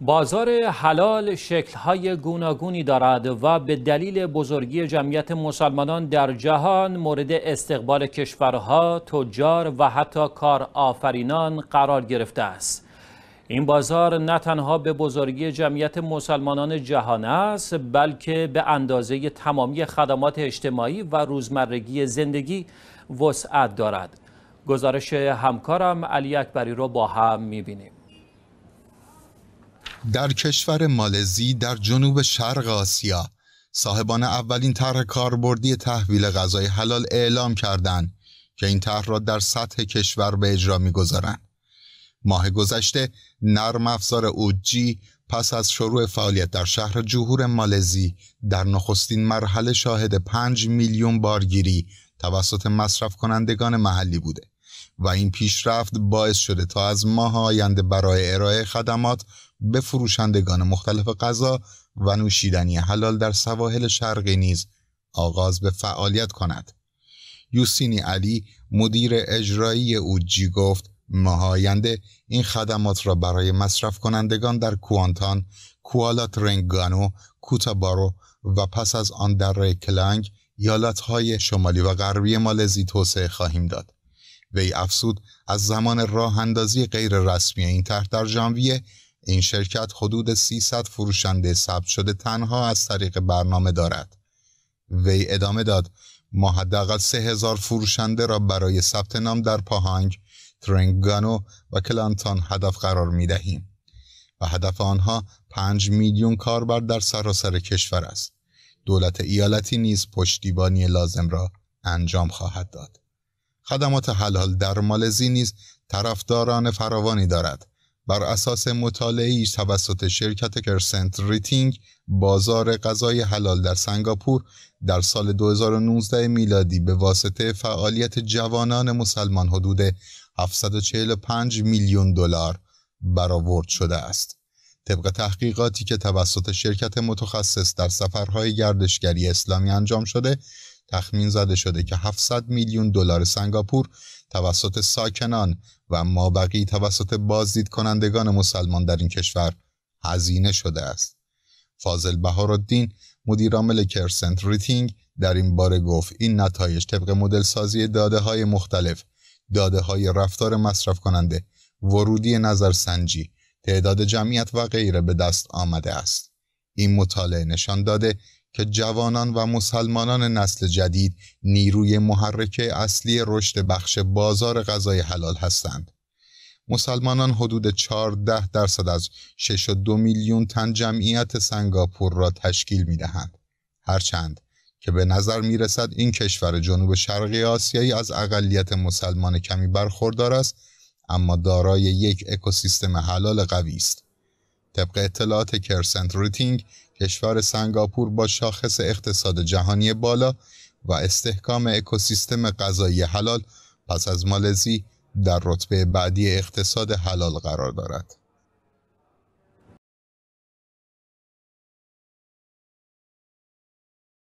بازار حلال شکل‌های گوناگونی دارد و به دلیل بزرگی جمعیت مسلمانان در جهان مورد استقبال کشورها، تجار و حتی کارآفرینان قرار گرفته است. این بازار نه تنها به بزرگی جمعیت مسلمانان جهان است بلکه به اندازه تمامی خدمات اجتماعی و روزمرگی زندگی وسعت دارد. گزارش همکارم علی اکبری را با هم می‌بینیم. در کشور مالزی در جنوب شرق آسیا صاحبان اولین طرح کاربردی تحویل غذای حلال اعلام کردند که این طرح را در سطح کشور به اجرا می‌گذارند. ماه گذشته نرم افزار اوجی پس از شروع فعالیت در شهر جهور مالزی در نخستین مرحله شاهد 5 میلیون بارگیری توسط مصرف کنندگان محلی بوده و این پیشرفت باعث شده تا از ماه آینده برای ارائه خدمات به فروشندگان مختلف غذا و نوشیدنی حلال در سواحل شرقی نیز آغاز به فعالیت کند. یوسینی علی مدیر اجرایی اوجی گفت ماه آینده این خدمات را برای مصرف کنندگان در کوانتان، کوالات رنگانو، کوتابارو و پس از آن در کلنگ های شمالی و غربی مالزی توسعه خواهیم داد. وی افسود از زمان راه اندازی غیر رسمی این طرح در ژانویه این شرکت حدود 300 فروشنده ثبت شده تنها از طریق برنامه دارد. وی ادامه داد ما حداقل 3000 فروشنده را برای ثبت نام در پاهانگ، ترنگانو و کلانتان هدف قرار می دهیم و هدف آنها 5 میلیون کاربر در سراسر کشور است. دولت ایالتی نیز پشتیبانی لازم را انجام خواهد داد. خدمات حلال در مالزی نیز طرفداران فراوانی دارد بر اساس مطالعه توسط شرکت Crescent Rating بازار غذای حلال در سنگاپور در سال 2019 میلادی به واسطه فعالیت جوانان مسلمان حدود 745 میلیون دلار برآورد شده است. طبق تحقیقاتی که توسط شرکت متخصص در سفرهای گردشگری اسلامی انجام شده، تخمین زده شده که 700 میلیون دلار سنگاپور توسط ساکنان و مابقی توسط بازدید کنندگان مسلمان در این کشور هزینه شده است. فاضل بهارالدین مدیر عامل Crescent Rating در این باره گفت این نتایج طبق مدل سازی داده های مختلف داده های رفتار مصرف کننده ورودی نظرسنجی تعداد جمعیت و غیره به دست آمده است این مطالعه نشان داده که جوانان و مسلمانان نسل جدید نیروی محرک اصلی رشد بخش بازار غذای حلال هستند. مسلمانان حدود 14 درصد از 6.2 میلیون تن جمعیت سنگاپور را تشکیل می دهند. هرچند که به نظر می رسد این کشور جنوب شرقی آسیایی از اقلیت مسلمان کمی برخوردار است اما دارای یک اکوسیستم حلال قوی است. طبق اطلاعات Crescent Rating کشور سنگاپور با شاخص اقتصاد جهانی بالا و استحکام اکوسیستم غذایی حلال پس از مالزی در رتبه بعدی اقتصاد حلال قرار دارد.